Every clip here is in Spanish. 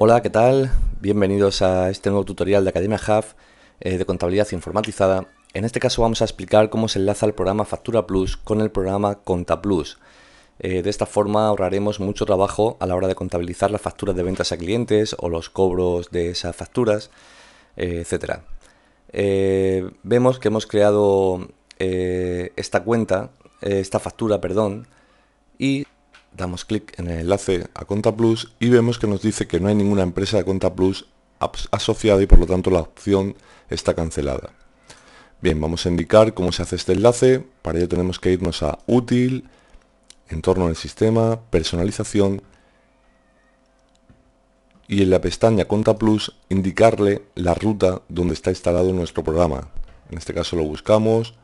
Hola, ¿qué tal? Bienvenidos a este nuevo tutorial de Academia Hub eh, de contabilidad informatizada. En este caso vamos a explicar cómo se enlaza el programa Factura Plus con el programa Conta Plus. Eh, de esta forma ahorraremos mucho trabajo a la hora de contabilizar las facturas de ventas a clientes o los cobros de esas facturas, eh, etcétera. vemos que hemos creado esta cuenta, esta factura, perdón, y Damos clic en el enlace a Conta Plus y vemos que nos dice que no hay ninguna empresa de Conta Plus asociada y por lo tanto la opción está cancelada. Bien, vamos a indicar cómo se hace este enlace. Para ello tenemos que irnos a Útil, Entorno del sistema, Personalización y en la pestaña Conta Plus indicarle la ruta donde está instalado nuestro programa. En este caso lo buscamos,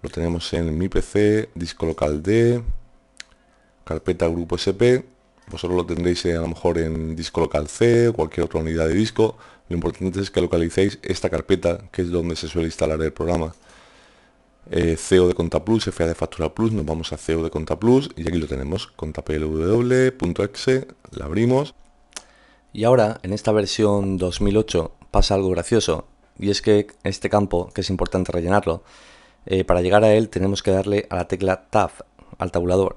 lo tenemos en mi PC, disco local D, carpeta grupo SP, vosotros lo tendréis a lo mejor en disco local C o cualquier otra unidad de disco. Lo importante es que localicéis esta carpeta, que es donde se suele instalar el programa. Eh, CEO de Conta Plus, FA de Factura Plus, nos vamos a CEO de Conta Plus y aquí lo tenemos, contaplw.exe, la abrimos. Y ahora, en esta versión 2008, pasa algo gracioso, y es que este campo, que es importante rellenarlo, eh, para llegar a él tenemos que darle a la tecla Tab, al tabulador,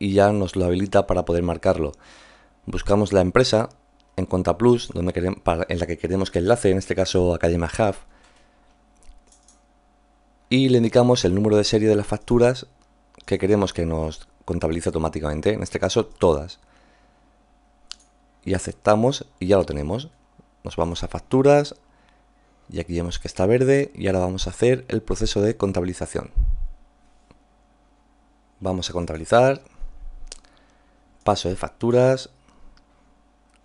y ya nos lo habilita para poder marcarlo. Buscamos la empresa en Conta Plus, donde queremos, en la que queremos que enlace, en este caso Academia Hub, y le indicamos el número de serie de las facturas que queremos que nos contabilice automáticamente, en este caso todas. Y aceptamos y ya lo tenemos. Nos vamos a facturas y aquí vemos que está verde y ahora vamos a hacer el proceso de contabilización. Vamos a contabilizar paso de facturas,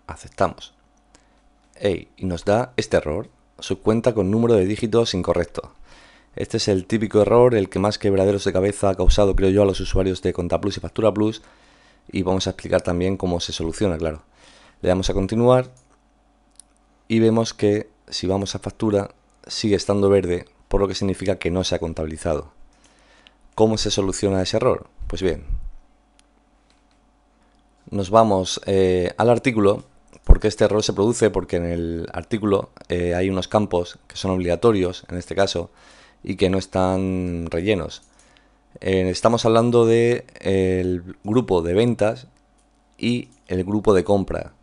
aceptamos. y nos da este error, su cuenta con número de dígitos incorrecto. Este es el típico error, el que más quebraderos de cabeza ha causado, creo yo, a los usuarios de Plus y Factura Plus. Y vamos a explicar también cómo se soluciona, claro. Le damos a continuar y vemos que si vamos a factura sigue estando verde, por lo que significa que no se ha contabilizado. ¿Cómo se soluciona ese error? Pues bien, nos vamos eh, al artículo, porque este error se produce porque en el artículo eh, hay unos campos que son obligatorios, en este caso, y que no están rellenos. Eh, estamos hablando del el grupo de ventas y el grupo de compra.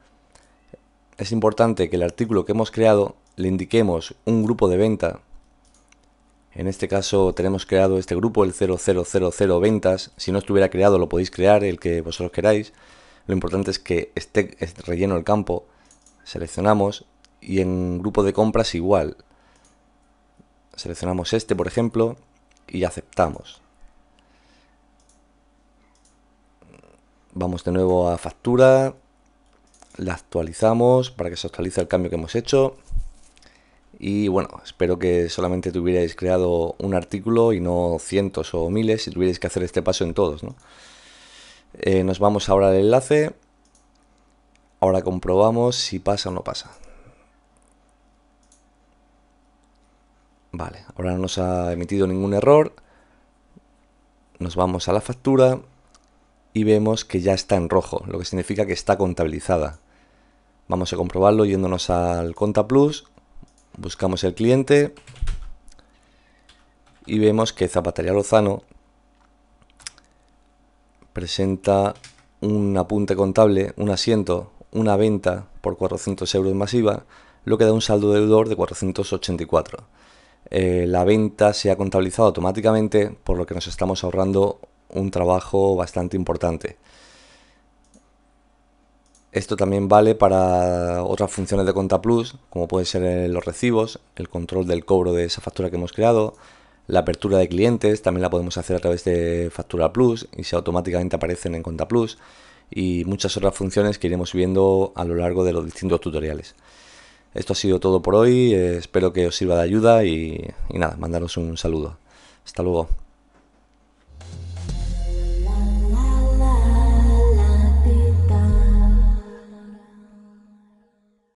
Es importante que el artículo que hemos creado le indiquemos un grupo de venta. En este caso tenemos creado este grupo, el 0000 ventas. Si no estuviera creado lo podéis crear, el que vosotros queráis. Lo importante es que esté relleno el campo, seleccionamos y en grupo de compras igual. Seleccionamos este, por ejemplo, y aceptamos. Vamos de nuevo a factura, la actualizamos para que se actualice el cambio que hemos hecho. Y bueno, espero que solamente tuvierais creado un artículo y no cientos o miles si tuvierais que hacer este paso en todos, ¿no? Eh, nos vamos ahora al enlace. Ahora comprobamos si pasa o no pasa. Vale, ahora no nos ha emitido ningún error. Nos vamos a la factura y vemos que ya está en rojo, lo que significa que está contabilizada. Vamos a comprobarlo yéndonos al Conta Plus, buscamos el cliente y vemos que Zapatería Lozano presenta un apunte contable, un asiento, una venta por 400 euros masiva, lo que da un saldo deudor de 484. Eh, la venta se ha contabilizado automáticamente, por lo que nos estamos ahorrando un trabajo bastante importante. Esto también vale para otras funciones de Conta Plus, como pueden ser los recibos, el control del cobro de esa factura que hemos creado, la apertura de clientes también la podemos hacer a través de Factura Plus y se automáticamente aparecen en Conta Plus y muchas otras funciones que iremos viendo a lo largo de los distintos tutoriales. Esto ha sido todo por hoy, eh, espero que os sirva de ayuda y, y nada, mandaros un saludo. Hasta luego.